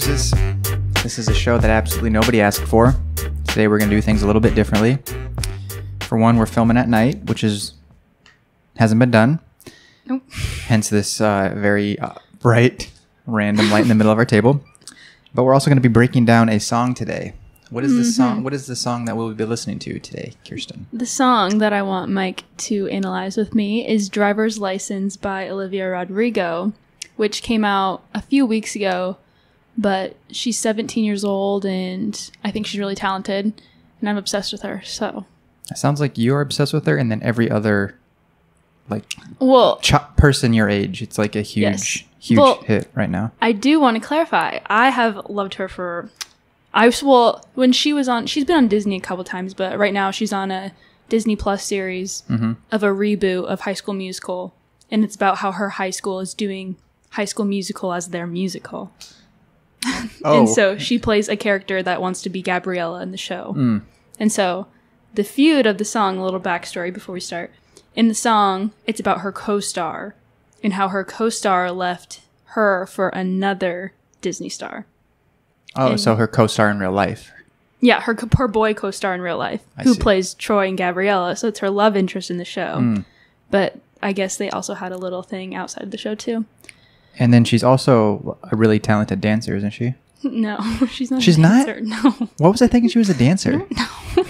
back to the Kruses. This is a show that absolutely nobody asked for. Today we're going to do things a little bit differently. For one, we're filming at night, which is hasn't been done. Nope. Hence this uh, very uh, bright, random light in the middle of our table. But we're also going to be breaking down a song today. What is the song? What is the song that we'll be listening to today, Kiersten? The song that I want Mike to analyze with me is Driver's License by Olivia Rodrigo, which came out a few weeks ago. But she's 17 years old and I think she's really talented and I'm obsessed with her. So, It sounds like you're obsessed with her, and then every other like well, ch- person your age, it's like a huge, Yes. huge Well- hit right now. I do want to clarify. I have loved her for I was well when she was on she's been on Disney a couple times, but right now she's on a Disney Plus series mm-hmm. of a reboot of High School Musical and it's about how her high school is doing High School Musical as their musical. Oh, And so she plays a character that wants to be Gabriella in the show. Mm. And so the feud of the song, a little backstory before we start. In the song, it's about her co star and how her co star left her for another Disney star. oh, so her co-star in real life. Yeah, her, co- her boy co star in real life, I who see. plays Troy and Gabriella. So it's her love interest in the show. Mm. But I guess they also had a little thing outside of the show too. And then she's also a really talented dancer, isn't she? No, she's not. a She's not? No. What was I thinking? She was a dancer. No.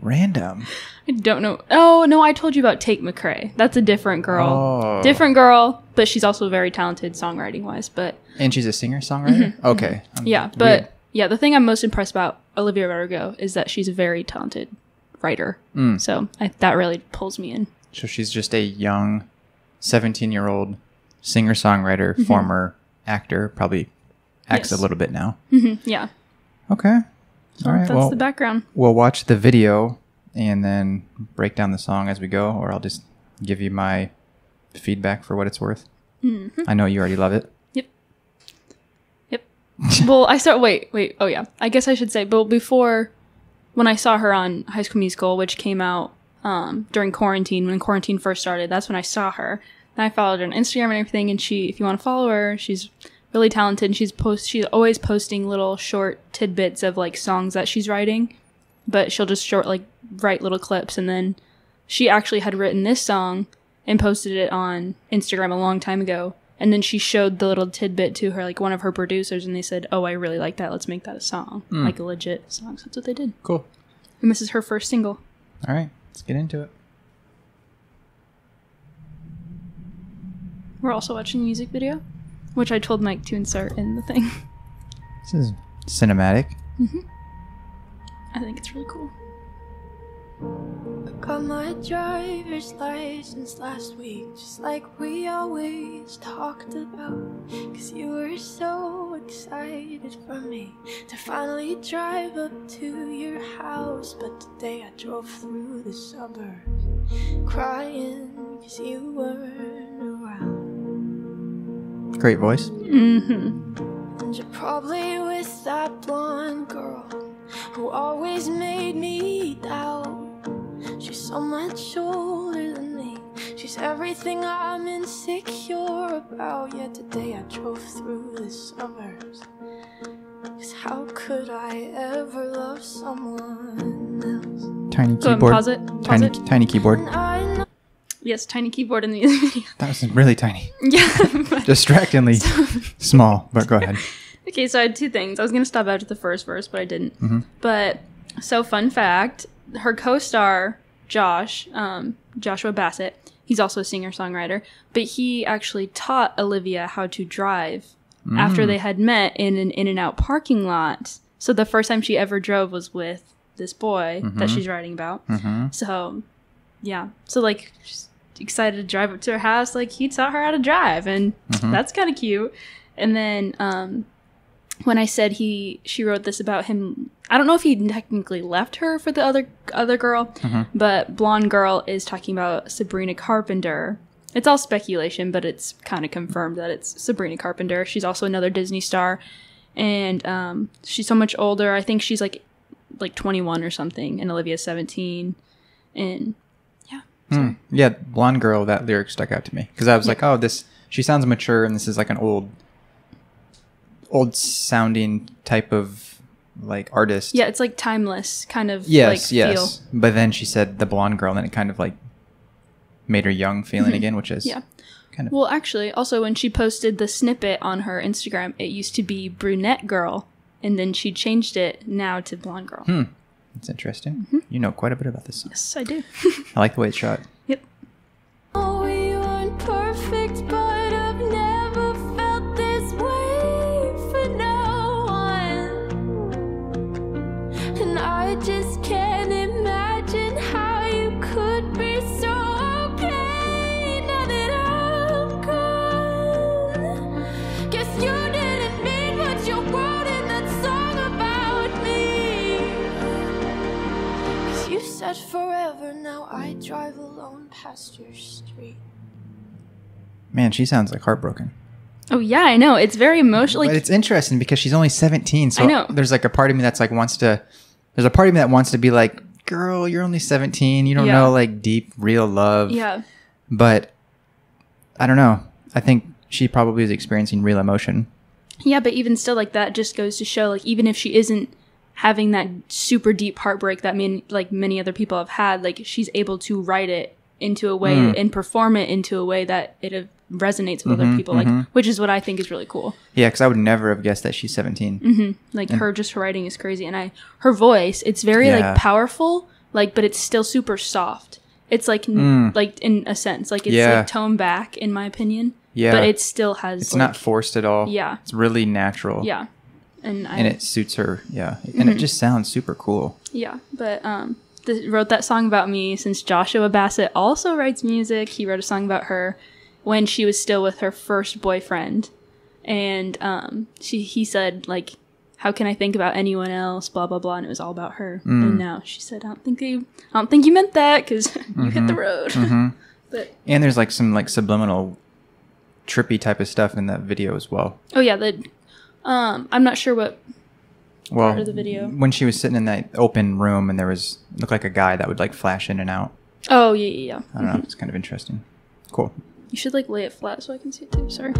Random. I don't know. Oh no, I told you about Tate McRae. That's a different girl. Oh. Different girl, but she's also very talented songwriting wise. But And she's a singer songwriter. Okay. Um, Mm-hmm. yeah, but weird. yeah, the thing I'm most impressed about Olivia Rodrigo is that she's a very talented writer. Mm. So I, that really pulls me in. so she's just a young, seventeen-year-old singer songwriter, former actor, probably acts Mm-hmm. Yes. a little bit now. Mhm, Yeah, Okay. so All right. that's Well, the background. we'll watch the video and then break down the song as we go, or I'll just give you my feedback for what it's worth. Mm-hmm. I know you already love it. Yep. Yep. well, I start. Wait, wait. Oh yeah. I guess I should say. But before, when I saw her on High School Musical, which came out um, during quarantine, when quarantine first started, that's when I saw her. And I followed her on Instagram and everything. And she, if you want to follow her, she's really talented. And she's post. She's always posting little short tidbits of like songs that she's writing, but she'll just short like write little clips. And then she actually had written this song and posted it on Instagram a long time ago. And then she showed the little tidbit to her, like one of her producers, and they said, "Oh, I really like that. Let's make that a song, hmm. like a legit song." So that's what they did. Cool. And this is her first single. All right, let's get into it. We're also watching a music video, which I told Mike to insert in the thing. This is cinematic. Mm-hmm. I think it's really cool. I got my driver's license last week, just like we always talked about. Cause you were so excited for me to finally drive up to your house. But today I drove through the suburbs crying cause you weren't around. Great voice. Mm-hmm. And you're probably with that blonde girl who always made me doubt. She's so much older than me. She's everything I'm insecure about. Yet today I drove through the suburbs. Cause how could I ever love someone else? Tiny Go ahead and keyboard. pause it. Pause Tiny, it. tiny keyboard. And Yes, tiny keyboard in the video. That was really tiny. yeah. Distractingly small, but go ahead. Okay, so I had two things. I was gonna stop after the first verse, but I didn't. Mhm. But so fun fact: her co-star Josh, um, Joshua Bassett, he's also a singer-songwriter, but he actually taught Olivia how to drive after they had met in an In-N-Out parking lot. So the first time she ever drove was with this boy that she's writing about. Mm-hmm. So, yeah. So like, excited to drive up to her house. Like he taught her how to drive, and that's kind of cute. And then um, when I said he, she wrote this about him. I don't know if he technically left her for the other other girl, but blonde girl is talking about Sabrina Carpenter. It's all speculation, but it's kind of confirmed that it's Sabrina Carpenter. She's also another Disney star, and um, she's so much older. I think she's like like 21 or something, and Olivia's 17. And yeah, Hmm. Yeah, blonde girl. That lyric stuck out to me because I was like, oh, this. She sounds mature, and this is like an old, old sounding type of like artist. Yeah, it's like timeless kind of Yes, like yes. feel. But then she said the blonde girl, and then it kind of like made her young feeling again, which is Mm-hmm. Yeah. kind of Well, actually, also when she posted the snippet on her Instagram, it used to be brunette girl, and then she changed it now to blonde girl. Hmm. It's interesting. Mm-hmm. You know quite a bit about this song. Yes, I do. I like the way it's shot. yep. Oh, we weren't perfect, but I've never felt this way for no one. And I just can't street. Man, she sounds like heartbroken. Oh yeah, I know. It's very emotional. but it's interesting because she's only 17. So I know. there's like a part of me that's like wants to. There's a part of me that wants to be like, girl, you're only 17. You don't Yeah. know like deep, real love. yeah, But I don't know. I think she probably is experiencing real emotion. yeah, but even still, like that just goes to show, like even if she isn't having that super deep heartbreak that mean like many other people have had, like she's able to write it into a way Mm. and perform it into a way that it uh, resonates with Mm-hmm, other people, like which is what I think is really cool. Yeah, because I would never have guessed that she's 17. Mm-hmm. Like her just her writing is crazy, and I her voice it's very Yeah. like powerful, like but it's still super soft. It's like n- like in a sense, like it's Mm. Yeah. like toned back in my opinion. Yeah. but it still has. It's like, not forced at all. Yeah. It's really natural. Yeah, and I And it suits her. Yeah. And Mm-hmm. it just sounds super cool. yeah, but um, the, wrote that song about me since Joshua Bassett also writes music. He wrote a song about her when she was still with her first boyfriend, and um, she he said like. How can I think about anyone else? Blah blah blah, and it was all about her. Mm. And now she said, "I don't think you, I don't think you meant that because you hit the Mm-hmm. road." but And there's like some like subliminal trippy type of stuff in that video as well. oh yeah, the um, I'm not sure what Well, Part of the video. when she was sitting in that open room and there was looked like a guy that would like flash in and out. Oh yeah, yeah, yeah. I don't know. It's kind of interesting. Cool. You should like lay it flat so I can see it too. Sorry.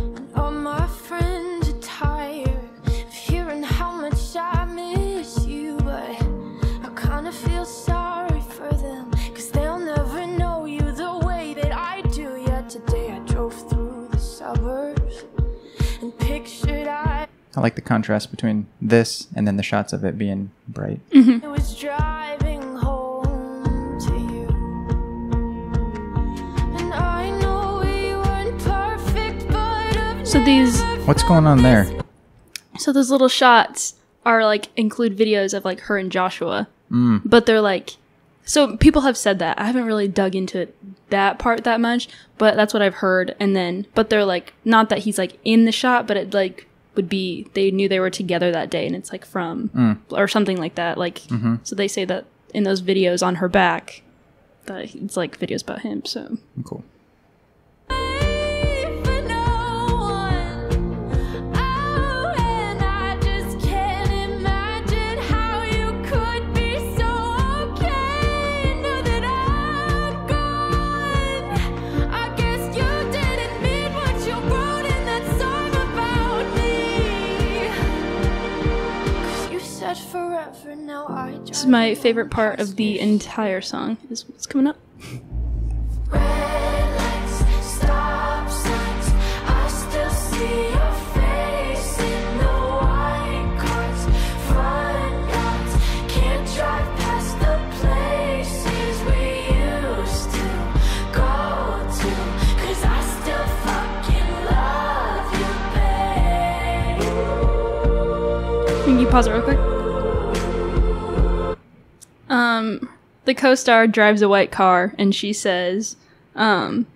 I I like the contrast between this and then the shots of it being bright. was driving home to you. And I know we weren't perfect, but So these What's going on there? So those little shots are like include videos of like her and Joshua, Mm. but they're like. So people have said that. I haven't really dug into it, that part that much, but that's what I've heard. And then, but they're like not that he's like in the shot, but it like would be they knew they were together that day, and it's like from Mm. or something like that. Like Mm-hmm. so they say that in those videos on her back, that it's like videos about him. So Cool. This is my favorite part of the entire song. Is what's coming up. Red lights, stop signs. I still see your face in the white cars, front yards. Can't drive past the places we used to go to. 'Cause I still fucking love you. Can you pause it real quick? Um, the co-star drives a white car, and she says, um,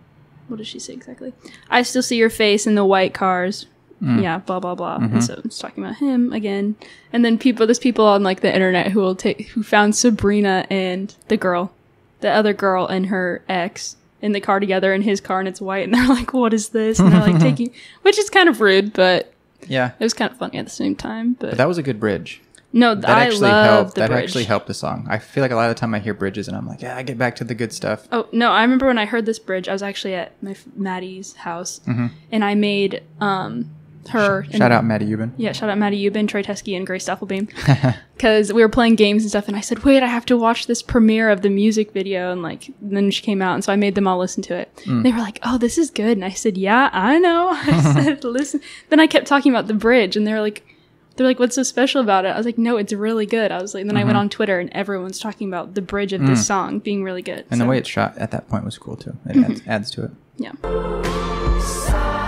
what does she say exactly? I still see your face in the white cars. Yeah, blah blah blah. And so it's talking about him again. And then people, there's people on like the internet who will take who found Sabrina and the girl, the other girl and her ex in the car together in his car, and it's white, and they're like, "What is this?" And they're like taking, which is kind of rude, but Yeah. it was kind of funny at the same time. But, But that was a good bridge. No, That I actually love helped. the That bridge. actually helped the song. I feel like a lot of the time I hear bridges and I'm like, yeah, I get back to the good stuff. Oh no! I remember when I heard this bridge. I was actually at my f- Maddie's house, Mm-hmm. and I made um her. and- Shout out Maddie Euban. Yeah, shout out Maddie Ubin, Troy Teskey, and Grace Staffelbeam. Because we were playing games and stuff, and I said, "Wait, I have to watch this premiere of the music video." And like, then she came out, and so I made them all listen to it. Mm. They were like, "Oh, this is good," and I said, "Yeah, I know." I said, "Listen." Then I kept talking about the bridge, and they were like, "They're like, what's so special about it?" I was like, "No, it's really good." I was like, then I went on Twitter, and everyone's talking about the bridge of this song being really good. Mm. And the way it's shot at that point was cool too. It Mm-hmm. adds, adds to it. yeah.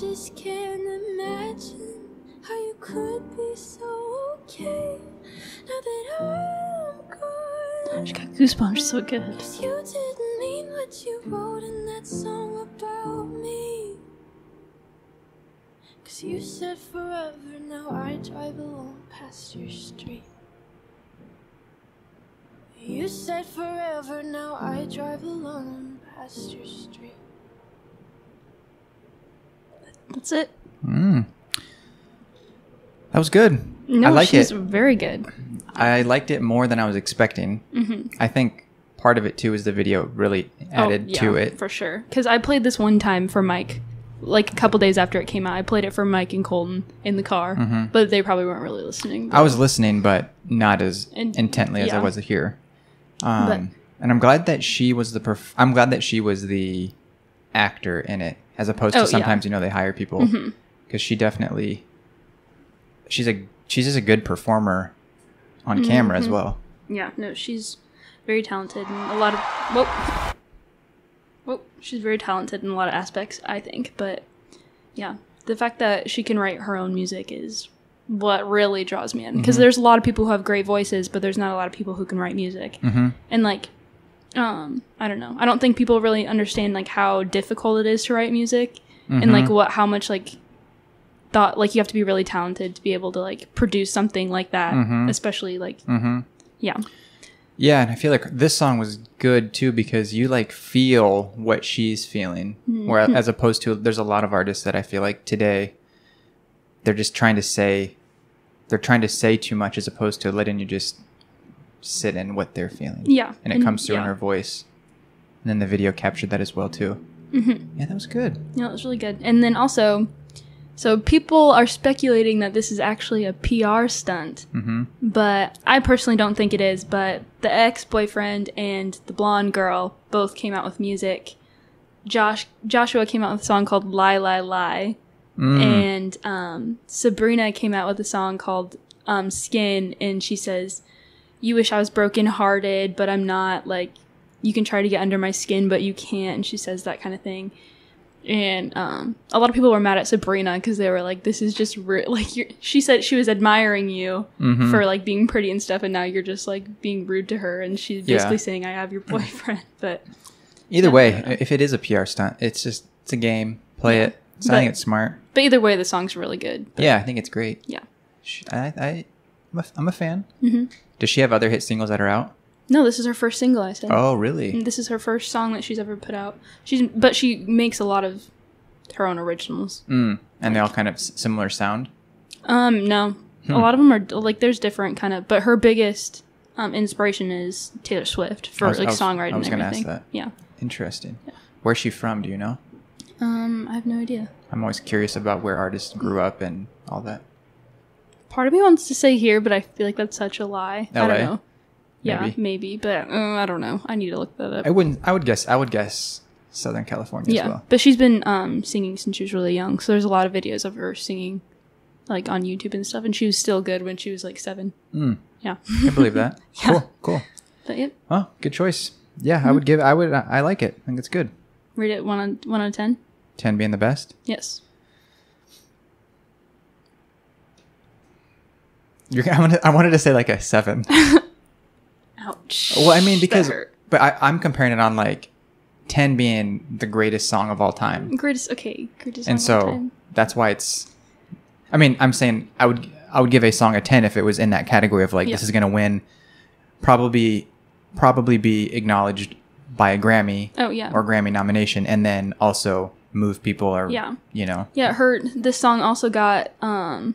Just can't imagine how you could be so okay now that I'm gone. She got goosebumps. So good. Cause you didn't mean what you wrote in that song about me. Cause you said forever, now I drive alone past your street. You said forever, now I drive alone past your street. That's it. Mm. That was good. No, I like she's it. Was very good. I liked it more than I was expecting. I think part of it too is the video really added Oh, yeah, to it. for sure. Because I played this one time for Mike, like a couple days after it came out. I played it for Mike and Colton in the car, but they probably weren't really listening. Mm-hmm. I was listening, but not as And- intently as I was here. Um, But- and I'm glad that she was the. Perf- I'm glad that she was the actor in it, as opposed to Oh, yeah. Mm-hmm. sometimes you know they hire people because she definitely. She's a she's just a good performer on camera Mm-hmm. as well. yeah, no, she's very talented and a lot of whoa, whoa, she's very talented in a lot of aspects. I think, but yeah, the fact that she can write her own music is what really draws me in because Mm-hmm. there's a lot of people who have great voices, but there's not a lot of people who can write music. Mm-hmm. and like um i don't know. I don't think people really understand like how difficult it is to write music and like what how much like thought like you have to be really talented to be able to like produce something like that especially like Mm-hmm. yeah. Yeah, and I feel like this song was good too because you like feel what she's feeling, Mm-hmm. where as opposed to there's a lot of artists that I feel like today they're just trying to say they're trying to say too much as opposed to letting you just sit in what they're feeling. yeah and it comes through in her voice, and then the video captured that as well too. Mm-hmm. Yeah, that was good. yeah it was really good and then also so people are speculating that this is actually a pr stunt Mm-hmm. but I personally don't think it is. But the ex boyfriend and the blonde girl both came out with music. Josh Joshua came out with a song called "Lie Lie Lie," Mm. and um, Sabrina came out with a song called um, "Skin," and she says, "You wish I was broken hearted, but I'm not. Like you can try to get under my skin, but you can't." And she says that kind of thing. And um, a lot of people were mad at Sabrina because they were like, "This is just ru- like you're, she said she was admiring you Mm-hmm. for like being pretty and stuff, and now you're just like being rude to her, and she's Yeah. basically saying, "I have your boyfriend." But Either way, if it is a PR stunt, it's just it's a game. Play it. So I think it's smart. but either way, the song's really good. Yeah, I think it's great. Yeah. I, I, I'm a, I'm a fan. Mm-hmm. Does she have other hit singles that are out? No, this is her first single. I said. Oh, really? This is her first song that she's ever put out. She's but she makes a lot of her own originals. Mm. And they all kind of s- similar sound. Um, no, Hmm. a lot of them are like there's different kind of, but her biggest um inspiration is Taylor Swift for I was- like I was- songwriting I was and gonna ask everything. that. Yeah. Interesting. Where's she from? Do you know? Um, I have no idea. I'm always curious about where artists grew up and all that. Part of me wants to say here, but I feel like that's such a lie. I don't know. Yeah, Maybe. but uh, I don't know. I need to look that up. I wouldn't. I would guess. I would guess Southern California yeah, as well. but she's been um singing since she was really young, so there's a lot of videos of her singing, like on YouTube and stuff, and she was still good when she was like seven. Mm. Yeah, I believe that. Yeah. Cool. Cool. but yep. Oh, good choice. Yeah, Hmm. I would give. I would. I like it. I think it's good. Rate it one on one out of ten. Ten being the best. Yes. You're. I wanted. I wanted to say like a seven. Ouch. Well, I mean, because but I, I'm comparing it on like ten being the greatest song of all time, Greatest. Okay. Greatest. and song so that's why it's. I mean, I'm saying I would I would give a song a ten if it was in that category of like this is gonna win, probably probably be acknowledged by a Grammy Oh yeah. or Grammy nomination, and then also move people or Yeah. you know Yeah, her this song also got um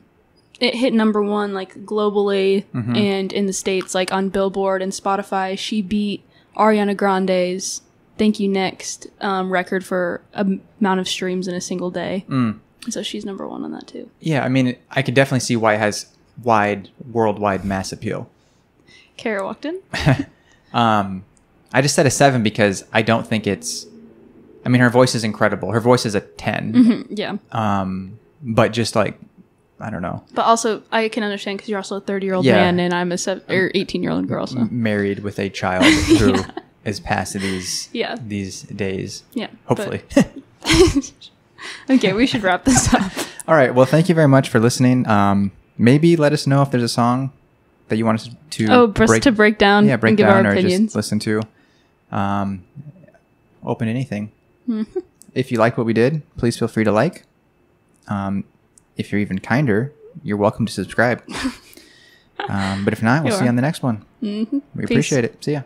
it hit number 1 like globally Mm-hmm. and in the states like on Billboard and Spotify. She beat Ariana Grande's Thank You Next um, record for am- amount of streams in a single day. Mm. So she's number 1 on that too. yeah. I mean, I could definitely see why it has wide worldwide mass appeal. Cara walked in. Um, I just said a seven because I don't think it's. I mean, her voice is incredible. Her voice is a 10 Mhm, yeah. Um, but just like, I don't know, But also I can understand cuz you're also a 30-year-old Yeah. man and I'm a seven, or 18-year-old girl so. married with a child who is past these Yeah. these days. Yeah. but- Hopefully. okay, we should wrap this up. All right. Well, thank you very much for listening. Um, maybe let us know if there's a song that you want us to Oh, us to break down yeah break and give down our or opinions. just listen to. Um, open anything. Mm-hmm. If you like what we did, please feel free to like. Um, if you're even kinder, you're welcome to subscribe. um, but if not, we'll You see you on the next one. Mhm. We Peace. appreciate it. See ya.